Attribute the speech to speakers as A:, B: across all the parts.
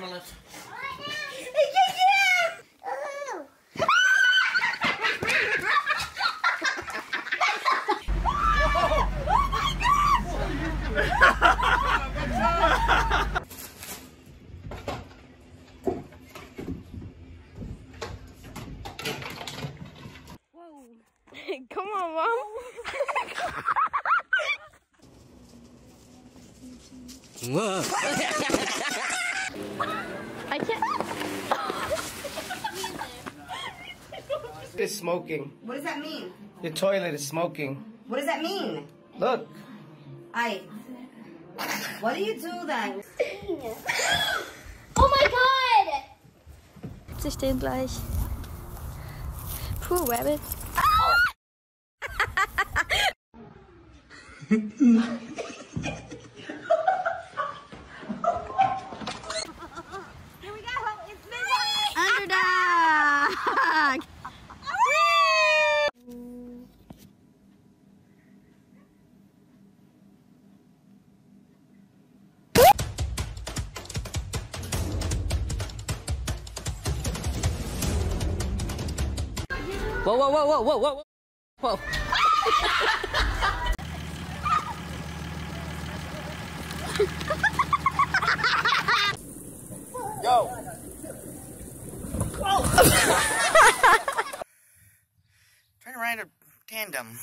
A: Amulet.
B: Come on, mom. I can't.
A: It's smoking.
C: What does that mean?
A: The toilet is smoking.
C: What does that mean?
A: Look.
C: I. What do you do then?
B: Oh my god! Sie stehen gleich. Poor rabbit. Underdog!
A: Whoa, whoa, whoa, whoa, whoa, whoa. Whoa. Go. Trying to ride a tandem.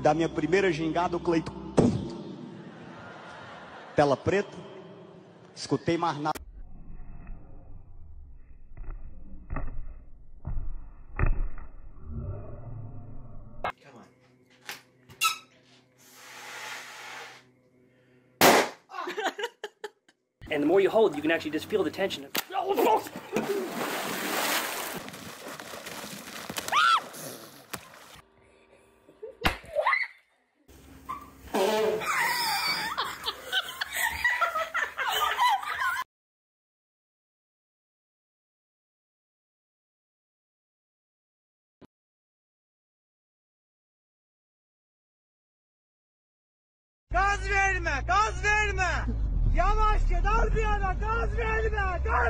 D: Fui dar minha primeira gingada, o Cleito. Tela preta. Escutei mais nada.
E: And the more you hold, you can actually just feel the tension.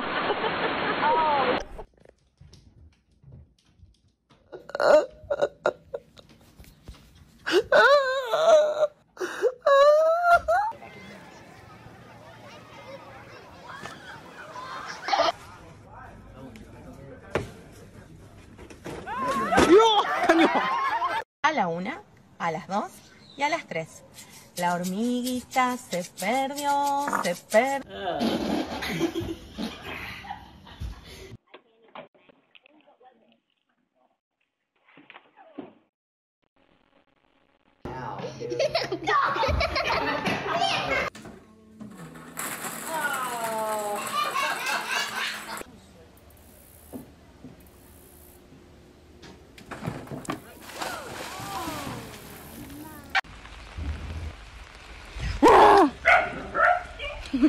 F: A la una, a las dos y a las tres. La hormiguita se perdió, se perdió.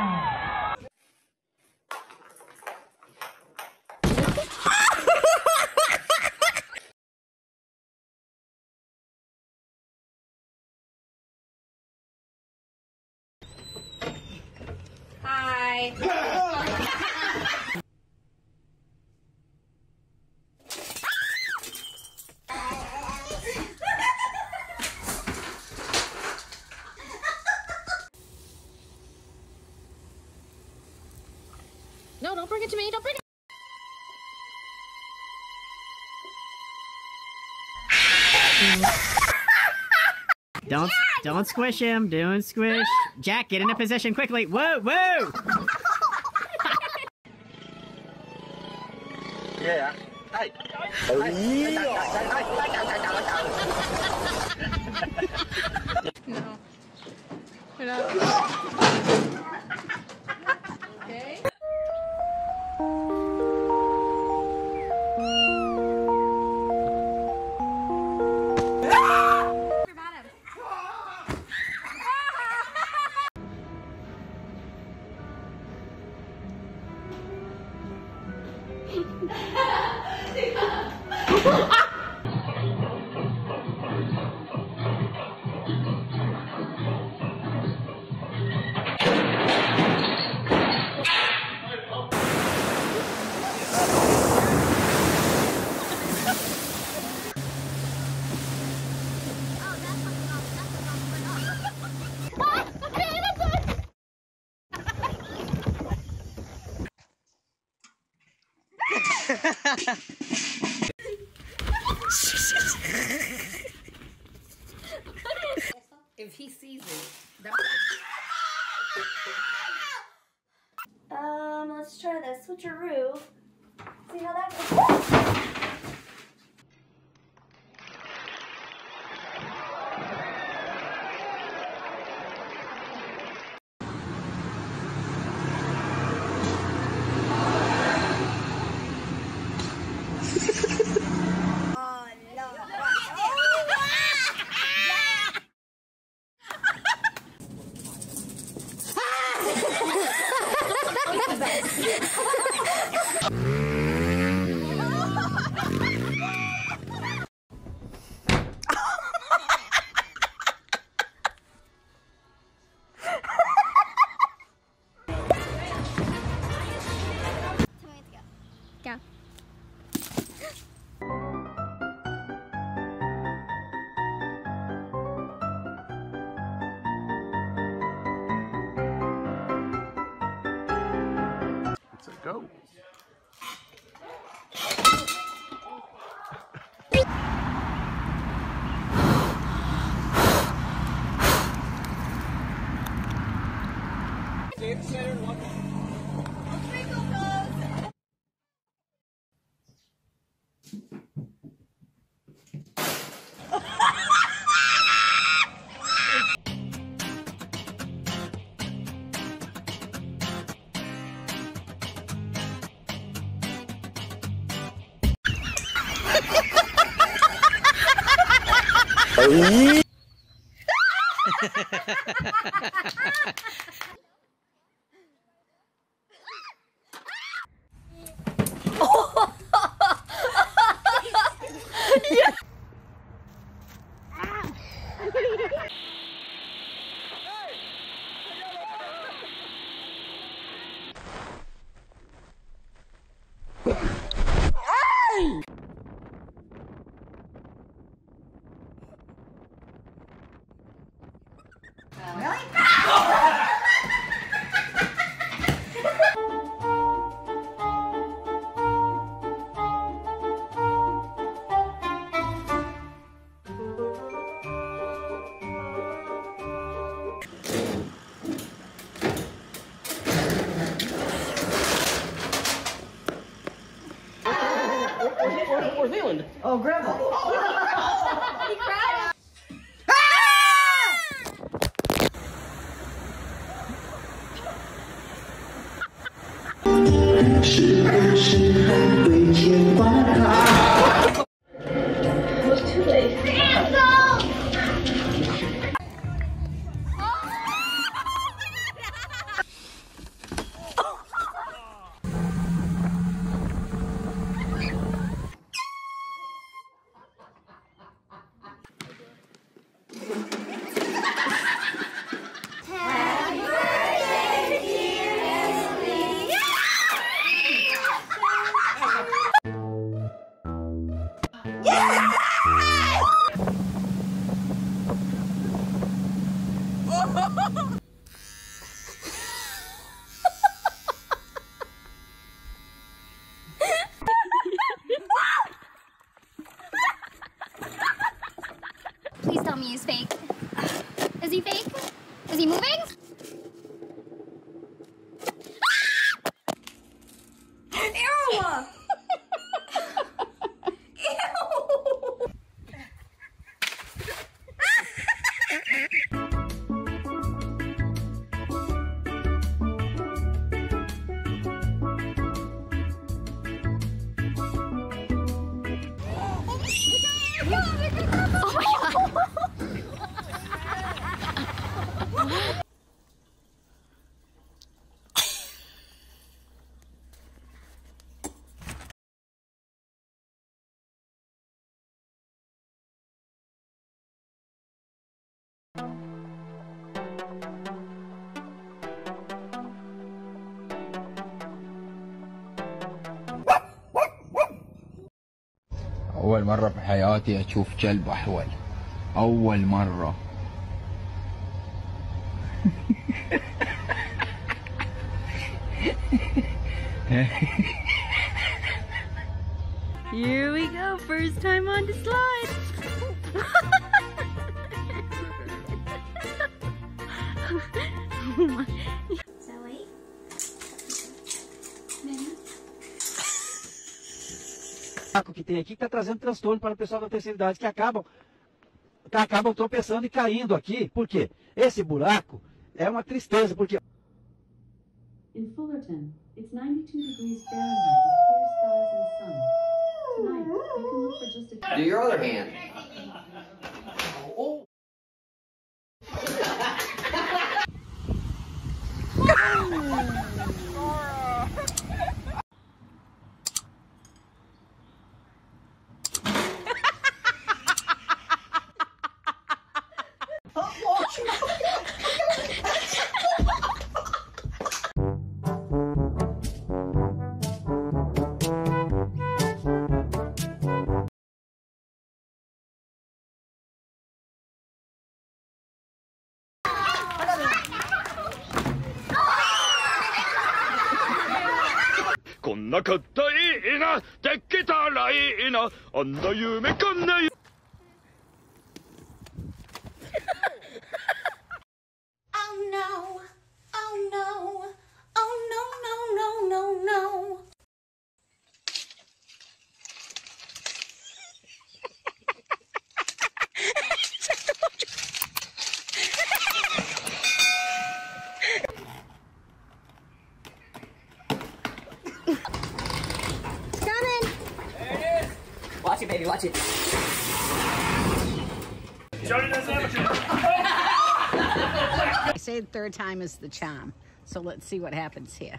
G: does. Don't
H: squish him. Don't squish. Jack, get into position quickly. Whoa, whoa!
I: Yeah. Hey.
F: If he sees it,
G: Um, let's try this switcheroo. See how that goes. go.
I: Data center. 是不是还会牵挂他で。
J: أول مرة في حياتي أشوف كلب أحول أول مرة
K: Here we go, first time on the slide. oh my.
L: Buraco que tem aqui que está trazendo transtorno para o pessoal da terceira idade que acabam, que acabam tropeçando e caindo aqui. Por quê? Esse buraco é uma tristeza, porque
K: In Fullerton, it's 92 degrees Fahrenheit with clear skies and sun. Tonight, you can look for just a
M: Do your other hand.「
N: こんなかったいいなできたらいいなあんな夢かんない」
O: I say the third time is the charm. So let's see what happens here.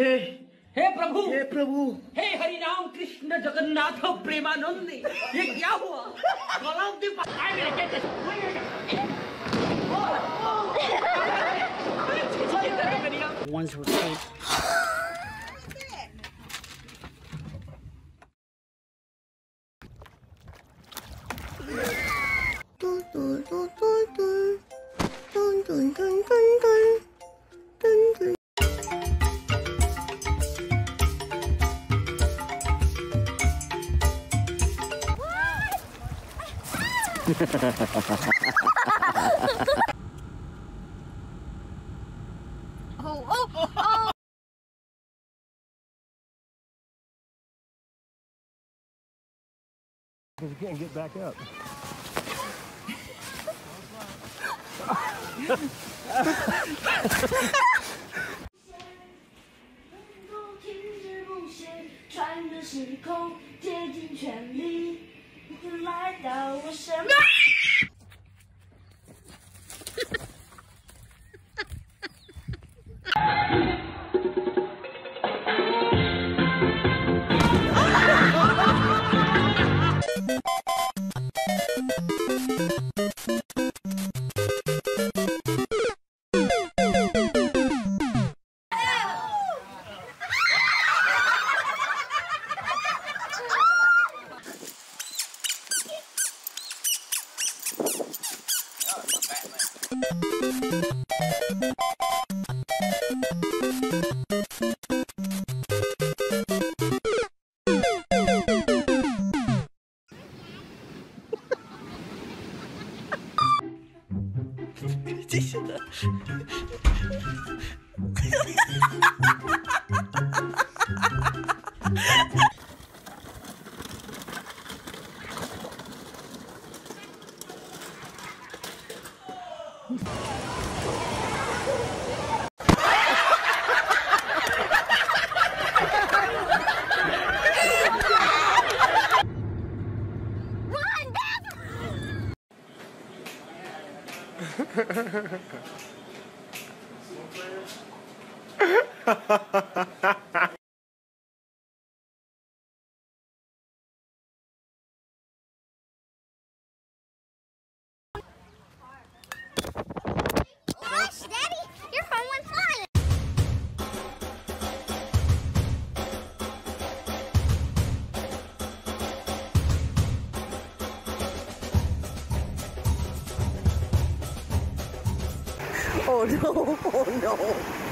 P: हे हे प्रभु! हे प्रभु! हे हरि राम कृष्ण जगन्नाथ प्रेमानंद ये क्या हुआ? गलाव दी.
H: Ones
B: oh, oh, oh.
Q: Because you can't get back up.
B: No! Иди сюда. Ha ha ha ha!
G: Oh no, oh no.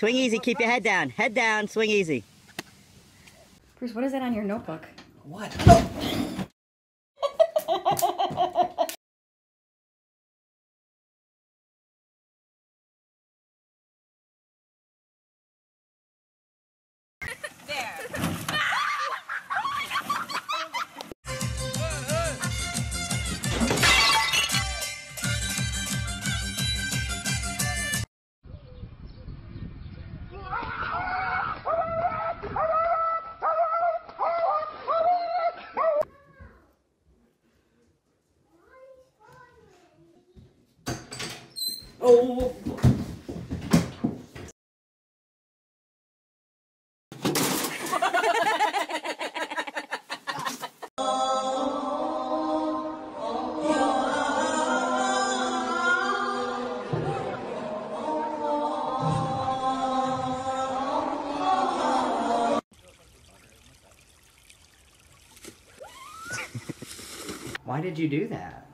H: Swing easy. Keep your head down. Head down. Swing easy.
R: Bruce, what is that on your notebook?
P: What? Oh. Why did you do that?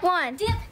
B: One, one, two.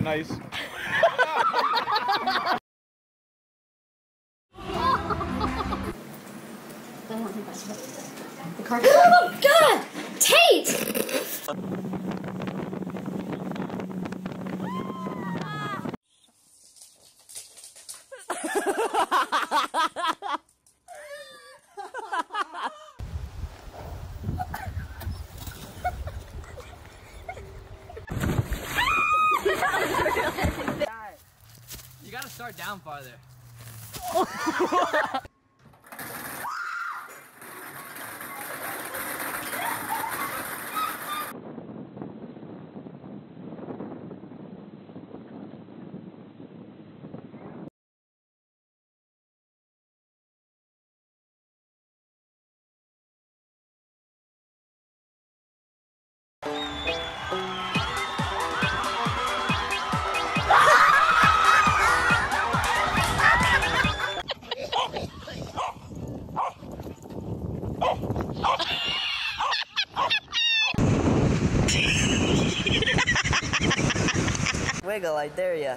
G: nice
S: down farther.
I: I dare ya.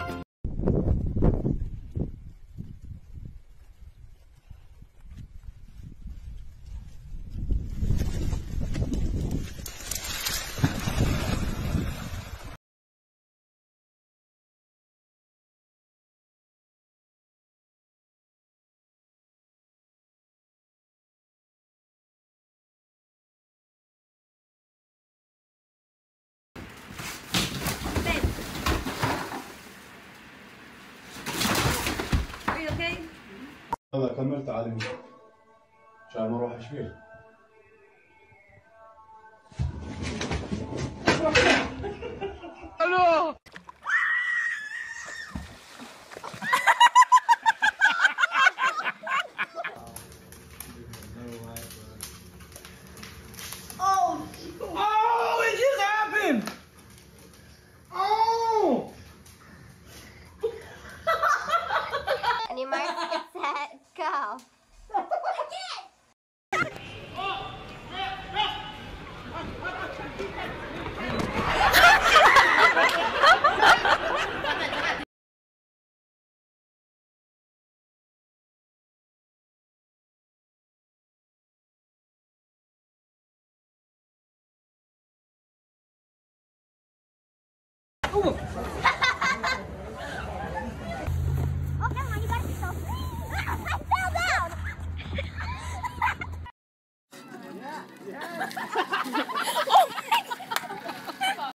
B: here.